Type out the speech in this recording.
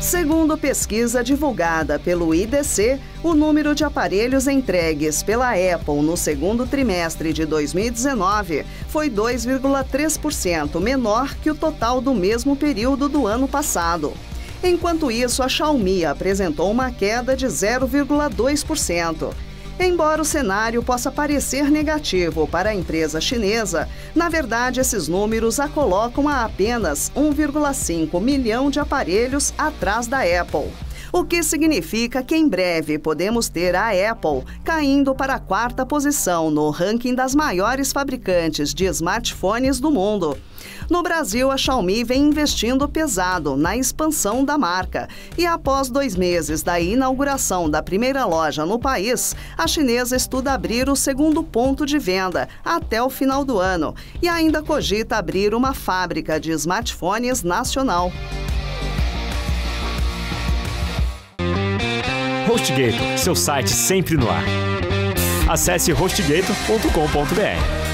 Segundo pesquisa divulgada pelo IDC, o número de aparelhos entregues pela Apple no segundo trimestre de 2019 foi 2,3% menor que o total do mesmo período do ano passado. Enquanto isso, a Xiaomi apresentou uma queda de 0,2%. Embora o cenário possa parecer negativo para a empresa chinesa, na verdade esses números a colocam a apenas 1,5 milhão de aparelhos atrás da Apple o que significa que em breve podemos ter a Apple caindo para a quarta posição no ranking das maiores fabricantes de smartphones do mundo. No Brasil, a Xiaomi vem investindo pesado na expansão da marca. E após dois meses da inauguração da primeira loja no país, a chinesa estuda abrir o segundo ponto de venda até o final do ano e ainda cogita abrir uma fábrica de smartphones nacional. HostGator, seu site sempre no ar. Acesse hostgator.com.br.